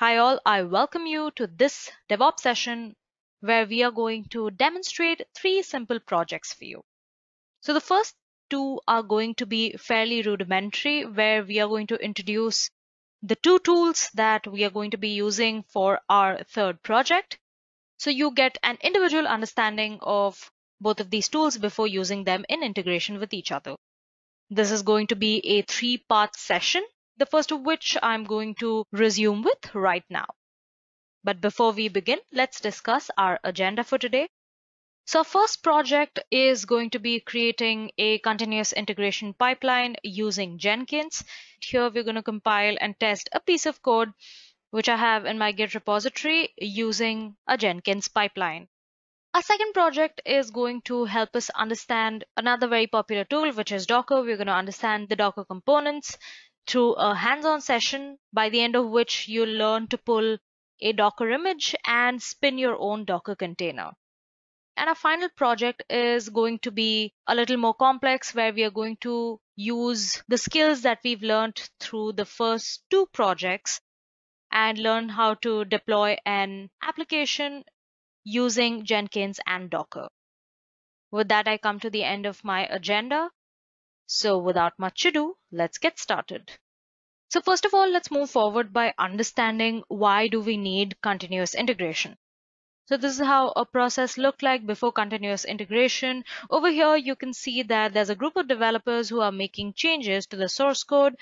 Hi all, I welcome you to this DevOps session where we are going to demonstrate three simple projects for you. So the first two are going to be fairly rudimentary where we are going to introduce the two tools that we are going to be using for our third project. So you get an individual understanding of both of these tools before using them in integration with each other. This is going to be a three part session the first of which I'm going to resume with right now. But before we begin, let's discuss our agenda for today. So our first project is going to be creating a continuous integration pipeline using Jenkins. Here we're going to compile and test a piece of code which I have in my Git repository using a Jenkins pipeline. Our second project is going to help us understand another very popular tool, which is Docker. We're going to understand the Docker components, through a hands-on session by the end of which you'll learn to pull a Docker image and spin your own Docker container. And our final project is going to be a little more complex where we are going to use the skills that we've learned through the first two projects and learn how to deploy an application using Jenkins and Docker. With that, I come to the end of my agenda. So without much ado, let's get started. So first of all, let's move forward by understanding why do we need continuous integration. So this is how a process looked like before continuous integration. Over here, you can see that there's a group of developers who are making changes to the source code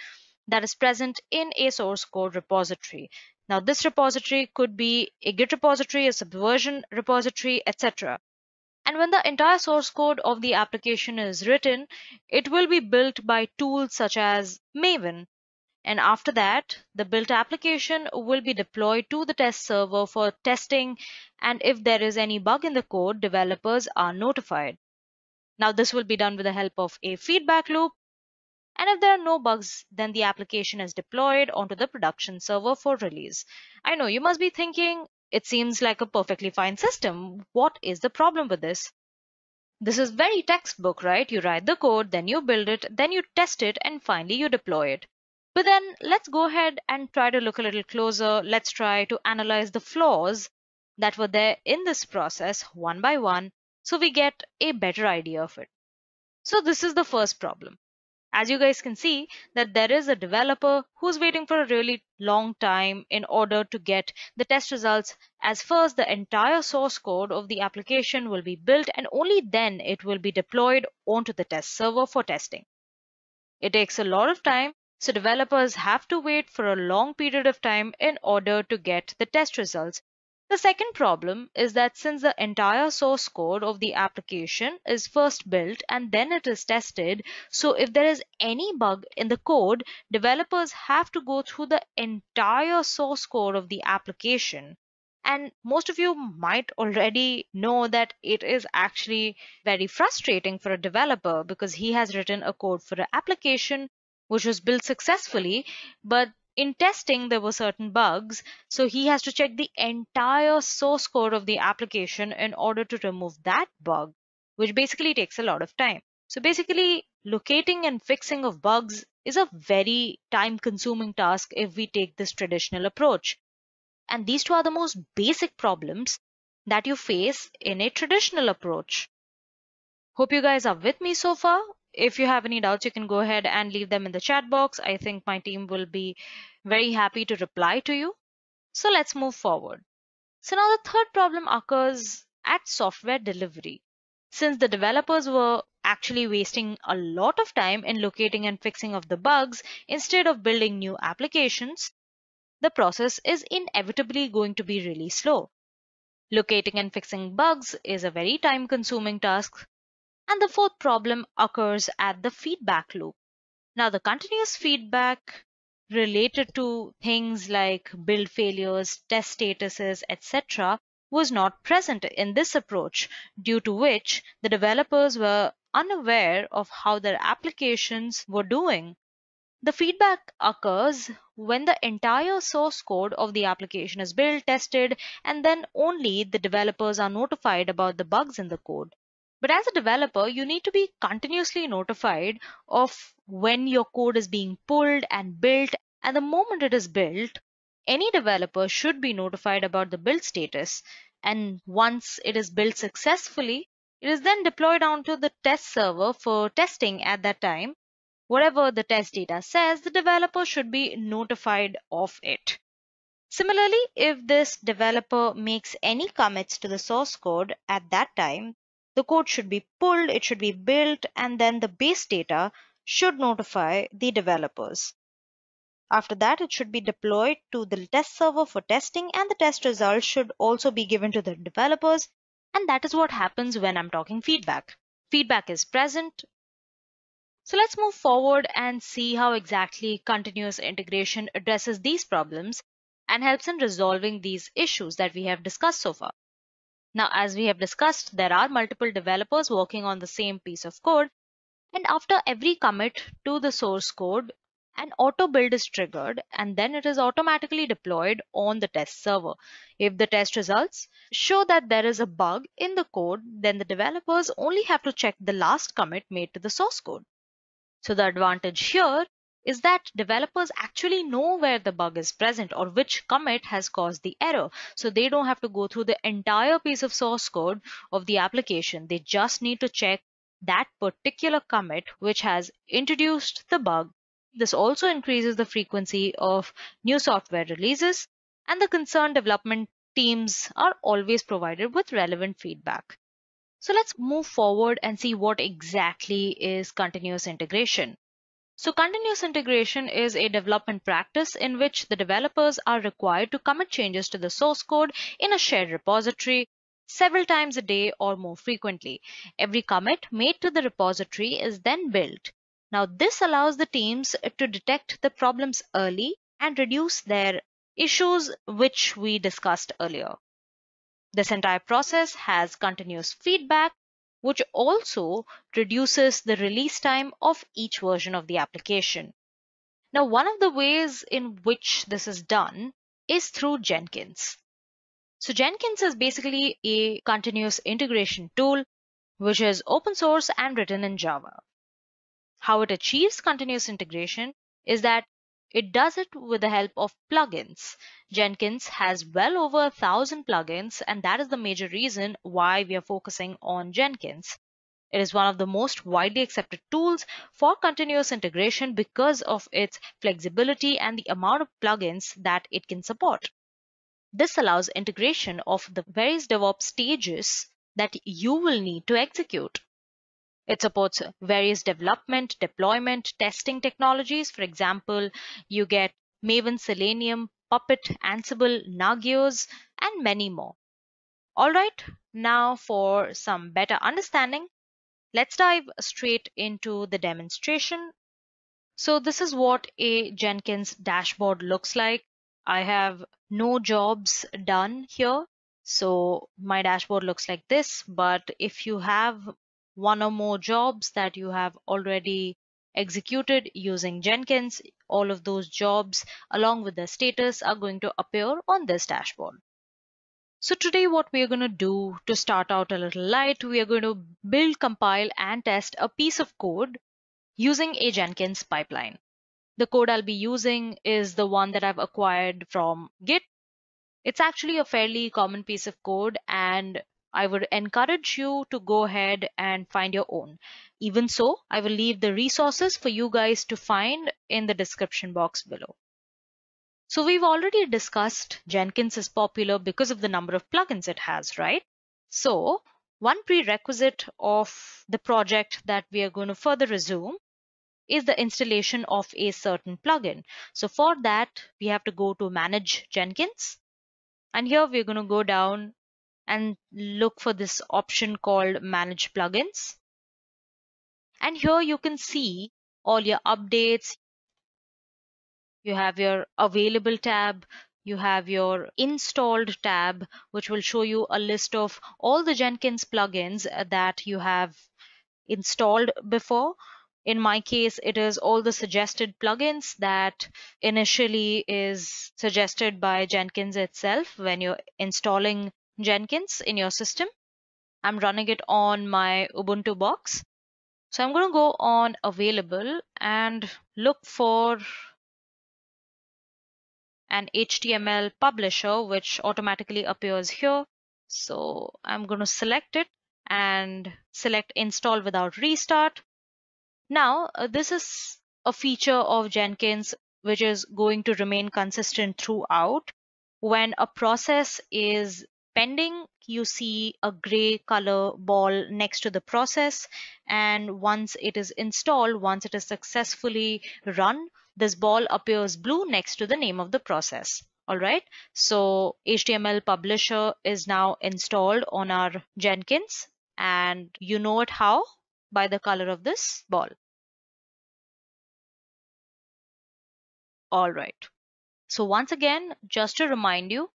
that is present in a source code repository. Now this repository could be a Git repository, a Subversion repository, etc. And when the entire source code of the application is written, it will be built by tools such as Maven. And after that, the built application will be deployed to the test server for testing. And if there is any bug in the code, developers are notified. Now this will be done with the help of a feedback loop. And if there are no bugs, then the application is deployed onto the production server for release. I know you must be thinking, it seems like a perfectly fine system. What is the problem with this? This is very textbook, right? You write the code, then you build it, then you test it, and finally you deploy it. But then let's go ahead and try to look a little closer. Let's try to analyze the flaws that were there in this process one by one so we get a better idea of it. So this is the first problem as you guys can see that there is a developer who's waiting for a really long time in order to get the test results as first the entire source code of the application will be built and only then it will be deployed onto the test server for testing. It takes a lot of time so developers have to wait for a long period of time in order to get the test results the second problem is that since the entire source code of the application is first built and then it is tested, so if there is any bug in the code, developers have to go through the entire source code of the application. And most of you might already know that it is actually very frustrating for a developer because he has written a code for an application which was built successfully, but in testing there were certain bugs. So he has to check the entire source code of the application in order to remove that bug which basically takes a lot of time. So basically locating and fixing of bugs is a very time consuming task if we take this traditional approach. And these two are the most basic problems that you face in a traditional approach. Hope you guys are with me so far if you have any doubts, you can go ahead and leave them in the chat box. I think my team will be very happy to reply to you. So let's move forward. So now the third problem occurs at software delivery. Since the developers were actually wasting a lot of time in locating and fixing of the bugs instead of building new applications, the process is inevitably going to be really slow. Locating and fixing bugs is a very time consuming task and the fourth problem occurs at the feedback loop. Now, the continuous feedback related to things like build failures, test statuses, etc., was not present in this approach, due to which the developers were unaware of how their applications were doing. The feedback occurs when the entire source code of the application is built, tested, and then only the developers are notified about the bugs in the code. But as a developer, you need to be continuously notified of when your code is being pulled and built. And the moment it is built, any developer should be notified about the build status. And once it is built successfully, it is then deployed onto the test server for testing at that time. Whatever the test data says, the developer should be notified of it. Similarly, if this developer makes any commits to the source code at that time, the code should be pulled, it should be built, and then the base data should notify the developers. After that, it should be deployed to the test server for testing, and the test results should also be given to the developers. And that is what happens when I'm talking feedback. Feedback is present. So let's move forward and see how exactly continuous integration addresses these problems and helps in resolving these issues that we have discussed so far. Now, as we have discussed, there are multiple developers working on the same piece of code. And after every commit to the source code, an auto build is triggered and then it is automatically deployed on the test server. If the test results show that there is a bug in the code, then the developers only have to check the last commit made to the source code. So the advantage here is that developers actually know where the bug is present or which commit has caused the error. So they don't have to go through the entire piece of source code of the application. They just need to check that particular commit which has introduced the bug. This also increases the frequency of new software releases and the concerned development teams are always provided with relevant feedback. So let's move forward and see what exactly is continuous integration. So continuous integration is a development practice in which the developers are required to commit changes to the source code in a shared repository several times a day or more frequently. Every commit made to the repository is then built. Now this allows the teams to detect the problems early and reduce their issues which we discussed earlier. This entire process has continuous feedback which also reduces the release time of each version of the application. Now, one of the ways in which this is done is through Jenkins. So Jenkins is basically a continuous integration tool, which is open source and written in Java. How it achieves continuous integration is that it does it with the help of plugins. Jenkins has well over a thousand plugins, and that is the major reason why we are focusing on Jenkins. It is one of the most widely accepted tools for continuous integration because of its flexibility and the amount of plugins that it can support. This allows integration of the various DevOps stages that you will need to execute. It supports various development, deployment, testing technologies. For example, you get Maven, Selenium, Puppet, Ansible, Nagios, and many more. All right, now for some better understanding, let's dive straight into the demonstration. So this is what a Jenkins dashboard looks like. I have no jobs done here. So my dashboard looks like this, but if you have one or more jobs that you have already executed using Jenkins, all of those jobs along with their status are going to appear on this dashboard. So today what we are going to do to start out a little light, we are going to build, compile and test a piece of code using a Jenkins pipeline. The code I'll be using is the one that I've acquired from Git. It's actually a fairly common piece of code and I would encourage you to go ahead and find your own. Even so, I will leave the resources for you guys to find in the description box below. So we've already discussed Jenkins is popular because of the number of plugins it has, right? So one prerequisite of the project that we are going to further resume is the installation of a certain plugin. So for that, we have to go to manage Jenkins. And here we're going to go down and look for this option called manage plugins. And here you can see all your updates. You have your available tab. You have your installed tab, which will show you a list of all the Jenkins plugins that you have installed before. In my case, it is all the suggested plugins that initially is suggested by Jenkins itself when you're installing Jenkins in your system. I'm running it on my Ubuntu box. So I'm going to go on available and look for an HTML publisher, which automatically appears here. So I'm going to select it and select install without restart. Now, uh, this is a feature of Jenkins which is going to remain consistent throughout. When a process is pending, you see a gray color ball next to the process. And once it is installed, once it is successfully run, this ball appears blue next to the name of the process. All right. So HTML publisher is now installed on our Jenkins and you know it how? By the color of this ball. All right. So once again, just to remind you,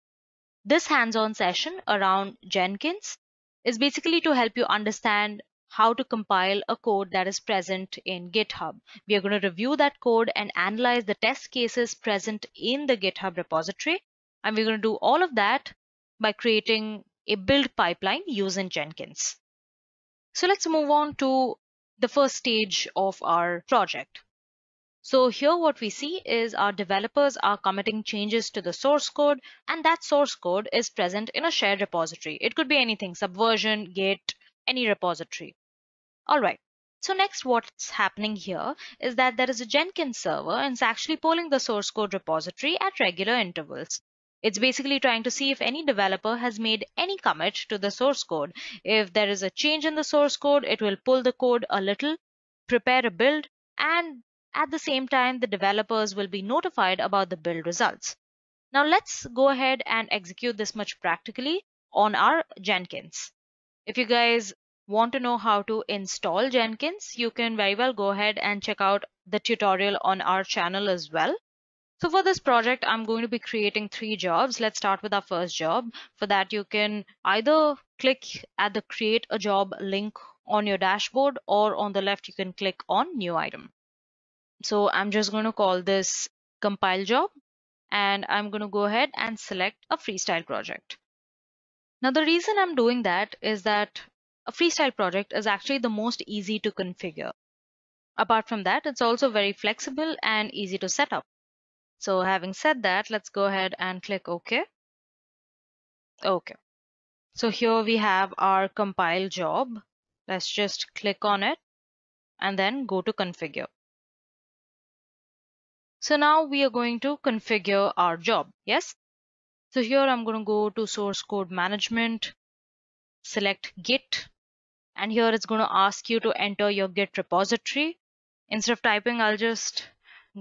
this hands-on session around Jenkins is basically to help you understand how to compile a code that is present in GitHub. We are going to review that code and analyze the test cases present in the GitHub repository. And we're going to do all of that by creating a build pipeline using Jenkins. So let's move on to the first stage of our project. So here what we see is our developers are committing changes to the source code and that source code is present in a shared repository. It could be anything, Subversion, Git, any repository. All right. So next what's happening here is that there is a Jenkins server and it's actually polling the source code repository at regular intervals. It's basically trying to see if any developer has made any commit to the source code. If there is a change in the source code, it will pull the code a little, prepare a build, and at the same time, the developers will be notified about the build results. Now let's go ahead and execute this much practically on our Jenkins. If you guys want to know how to install Jenkins, you can very well go ahead and check out the tutorial on our channel as well. So for this project, I'm going to be creating three jobs. Let's start with our first job. For that, you can either click at the create a job link on your dashboard or on the left, you can click on new item. So I'm just going to call this compile job and I'm going to go ahead and select a freestyle project. Now the reason I'm doing that is that a freestyle project is actually the most easy to configure. Apart from that, it's also very flexible and easy to set up. So having said that, let's go ahead and click OK. OK. So here we have our compile job. Let's just click on it and then go to configure. So now we are going to configure our job. Yes. So here I'm going to go to source code management, select Git, and here it's going to ask you to enter your Git repository. Instead of typing, I'll just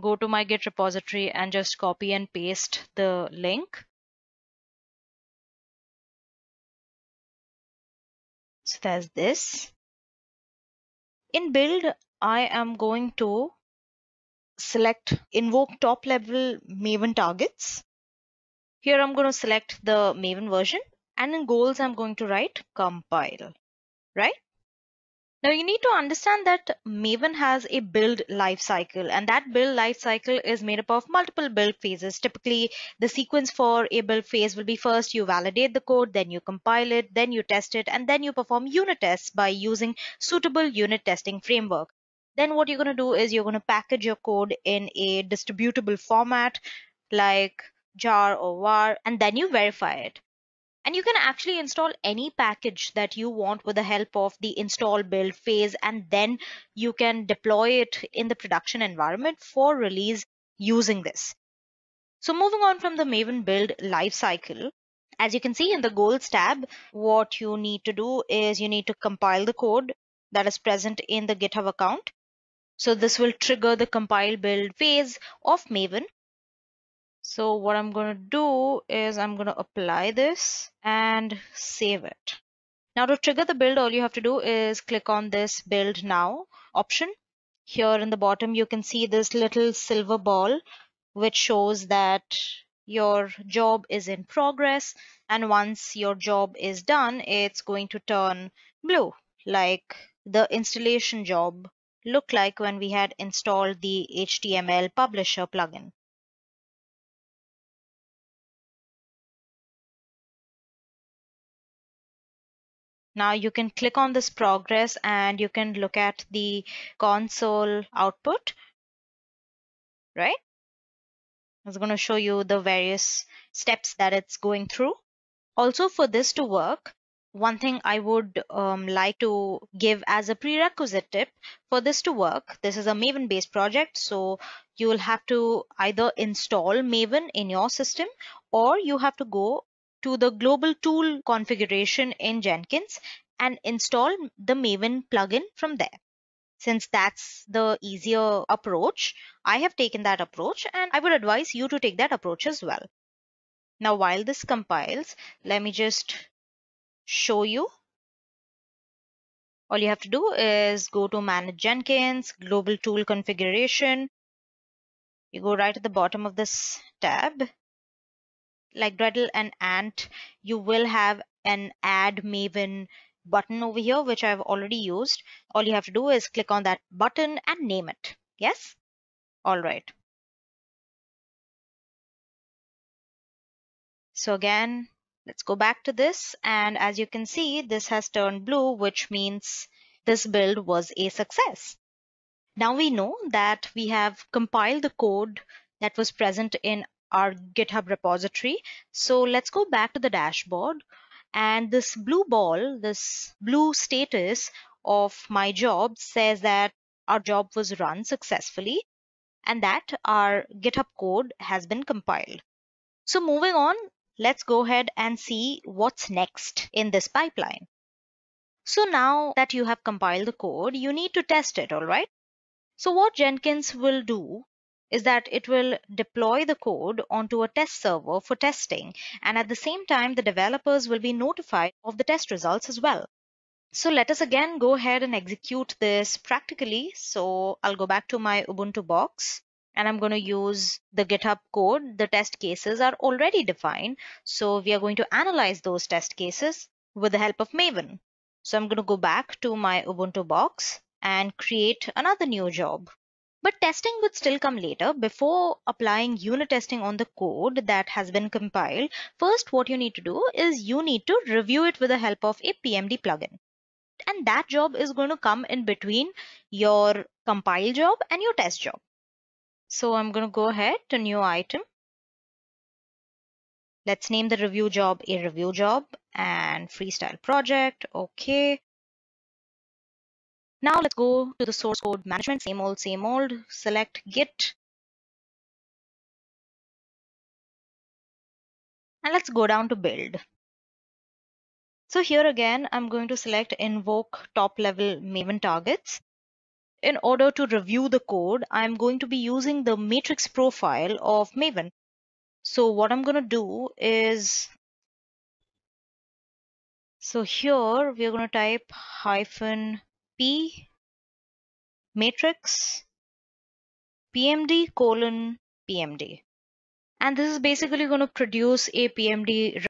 go to my Git repository and just copy and paste the link. So there's this. In build, I am going to select invoke top level Maven targets. Here I'm going to select the Maven version and in goals I'm going to write compile, right? Now you need to understand that Maven has a build lifecycle and that build lifecycle is made up of multiple build phases. Typically the sequence for a build phase will be first you validate the code, then you compile it, then you test it, and then you perform unit tests by using suitable unit testing framework then what you're going to do is you're going to package your code in a distributable format like jar or war and then you verify it. And you can actually install any package that you want with the help of the install build phase and then you can deploy it in the production environment for release using this. So moving on from the maven build lifecycle as you can see in the goals tab what you need to do is you need to compile the code that is present in the github account so this will trigger the compile build phase of Maven. So what I'm going to do is I'm going to apply this and save it. Now to trigger the build, all you have to do is click on this build now option. Here in the bottom, you can see this little silver ball, which shows that your job is in progress. And once your job is done, it's going to turn blue like the installation job look like when we had installed the HTML Publisher plugin. Now you can click on this progress and you can look at the console output, right? It's going to show you the various steps that it's going through. Also for this to work, one thing I would um, like to give as a prerequisite tip for this to work, this is a Maven based project. So you will have to either install Maven in your system or you have to go to the global tool configuration in Jenkins and install the Maven plugin from there. Since that's the easier approach, I have taken that approach and I would advise you to take that approach as well. Now, while this compiles, let me just show you. All you have to do is go to manage Jenkins, global tool configuration. You go right at the bottom of this tab. Like Gradle and Ant, you will have an add Maven button over here, which I've already used. All you have to do is click on that button and name it. Yes? All right. So again, let's go back to this. And as you can see, this has turned blue, which means this build was a success. Now we know that we have compiled the code that was present in our GitHub repository. So let's go back to the dashboard and this blue ball, this blue status of my job says that our job was run successfully and that our GitHub code has been compiled. So moving on, let's go ahead and see what's next in this pipeline. So now that you have compiled the code, you need to test it, all right? So what Jenkins will do is that it will deploy the code onto a test server for testing. And at the same time, the developers will be notified of the test results as well. So let us again go ahead and execute this practically. So I'll go back to my Ubuntu box and I'm going to use the GitHub code. The test cases are already defined. So we are going to analyze those test cases with the help of Maven. So I'm going to go back to my Ubuntu box and create another new job. But testing would still come later. Before applying unit testing on the code that has been compiled, first what you need to do is you need to review it with the help of a PMD plugin. And that job is going to come in between your compile job and your test job. So I'm going to go ahead to new item. Let's name the review job a review job and freestyle project. Okay. Now let's go to the source code management, same old, same old, select git. And let's go down to build. So here again, I'm going to select invoke top level Maven targets. In order to review the code, I'm going to be using the metrics profile of Maven. So what I'm going to do is, so here we're going to type hyphen P metrics PMD colon PMD. And this is basically going to produce a PMD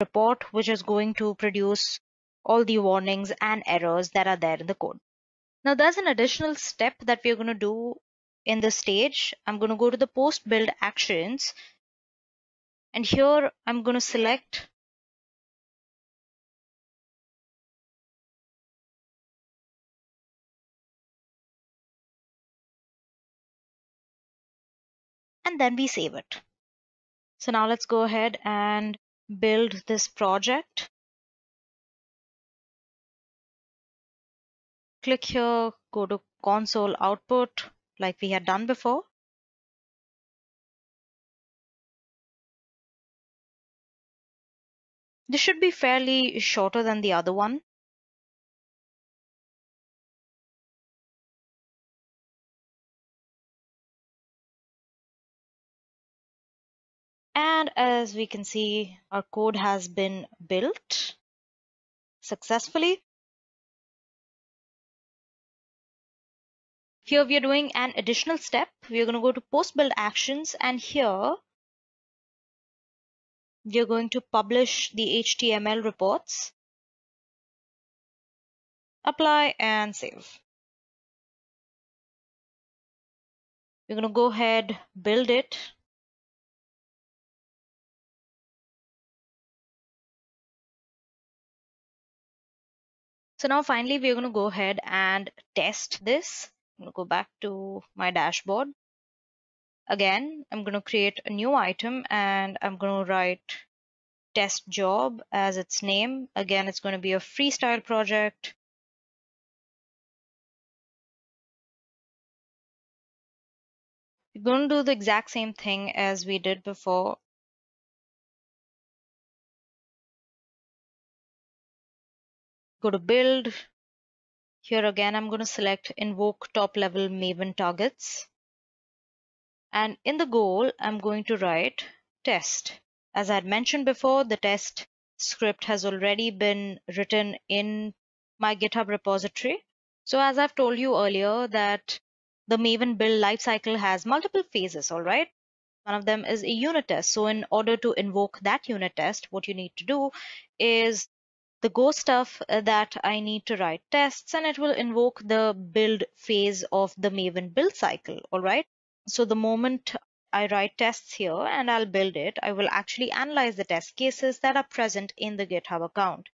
report, which is going to produce all the warnings and errors that are there in the code. Now there's an additional step that we're going to do in this stage. I'm going to go to the post build actions. And here I'm going to select and then we save it. So now let's go ahead and build this project. Click here, go to console output like we had done before. This should be fairly shorter than the other one. And as we can see, our code has been built successfully. Here we are doing an additional step. We are going to go to post build actions and here we are going to publish the HTML reports, apply and save. We're going to go ahead, build it So now finally we're going to go ahead and test this. I'm going to go back to my dashboard. again, I'm going to create a new item and I'm going to write test job as its name. Again, it's going to be a freestyle project. We're going to do the exact same thing as we did before. Go to build. Here again, I'm going to select invoke top level Maven targets. And in the goal, I'm going to write test. As I had mentioned before, the test script has already been written in my GitHub repository. So as I've told you earlier that the Maven build lifecycle has multiple phases, all right? One of them is a unit test. So in order to invoke that unit test, what you need to do is the Go stuff uh, that I need to write tests and it will invoke the build phase of the Maven build cycle, all right? So the moment I write tests here and I'll build it, I will actually analyze the test cases that are present in the GitHub account.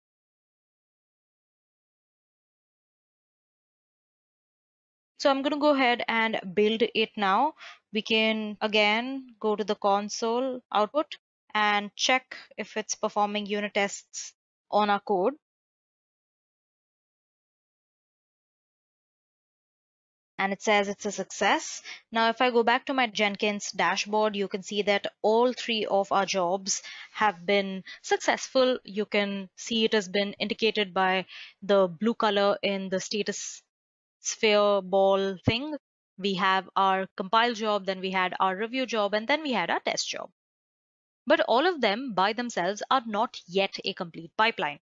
So I'm going to go ahead and build it now. We can again go to the console output and check if it's performing unit tests on our code. and it says it's a success. Now, if I go back to my Jenkins dashboard, you can see that all three of our jobs have been successful. You can see it has been indicated by the blue color in the status sphere ball thing. We have our compile job, then we had our review job, and then we had our test job. But all of them by themselves are not yet a complete pipeline.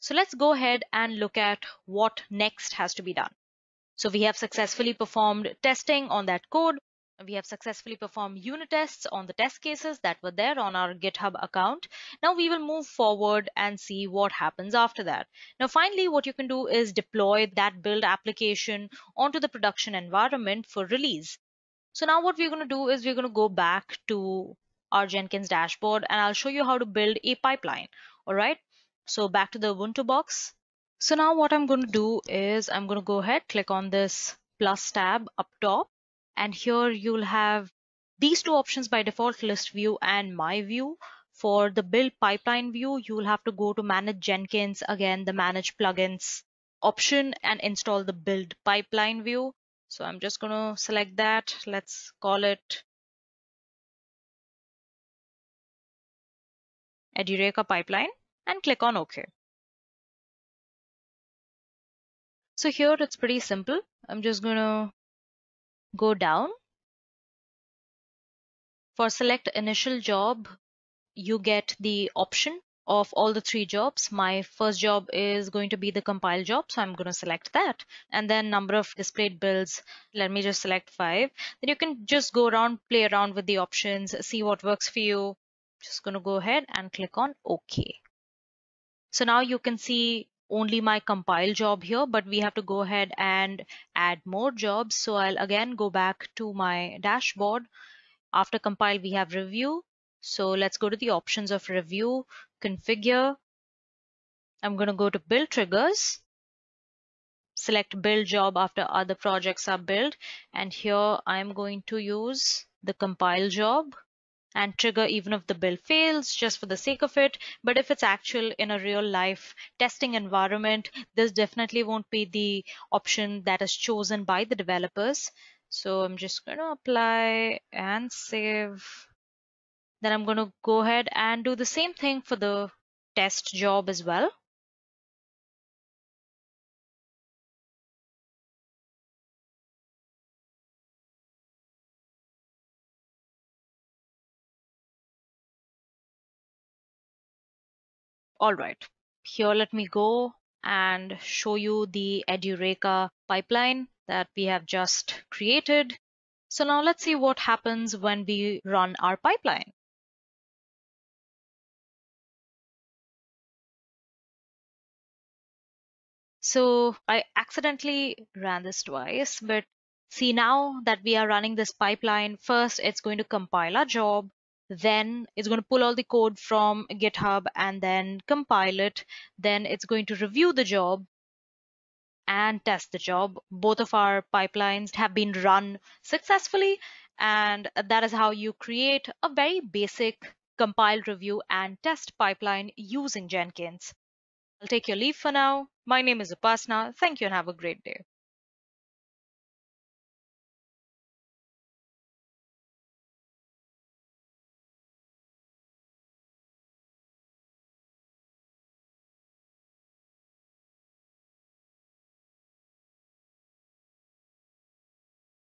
So let's go ahead and look at what next has to be done. So we have successfully performed testing on that code. We have successfully performed unit tests on the test cases that were there on our GitHub account. Now we will move forward and see what happens after that. Now finally, what you can do is deploy that build application onto the production environment for release. So now what we're going to do is we're going to go back to our Jenkins dashboard and I'll show you how to build a pipeline. All right. So back to the Ubuntu box. So now what I'm going to do is I'm going to go ahead, click on this plus tab up top and here you'll have these two options by default list view and my view for the build pipeline view you'll have to go to manage jenkins again the manage plugins option and install the build pipeline view so i'm just going to select that let's call it edureka pipeline and click on ok so here it's pretty simple i'm just going to go down. For select initial job, you get the option of all the three jobs. My first job is going to be the compile job, so I'm going to select that. And then number of displayed builds, let me just select five. Then you can just go around, play around with the options, see what works for you. Just going to go ahead and click on OK. So now you can see only my compile job here, but we have to go ahead and add more jobs. So I'll again go back to my dashboard. After compile, we have review. So let's go to the options of review, configure. I'm going to go to build triggers, select build job after other projects are built. And here I'm going to use the compile job and trigger even if the build fails just for the sake of it. But if it's actual in a real life testing environment, this definitely won't be the option that is chosen by the developers. So I'm just going to apply and save. Then I'm going to go ahead and do the same thing for the test job as well. All right, here let me go and show you the Edureka pipeline that we have just created. So now let's see what happens when we run our pipeline. So I accidentally ran this twice, but see now that we are running this pipeline, first it's going to compile our job then it's going to pull all the code from GitHub and then compile it. Then it's going to review the job and test the job. Both of our pipelines have been run successfully. And that is how you create a very basic compile, review, and test pipeline using Jenkins. I'll take your leave for now. My name is Upasna. Thank you and have a great day.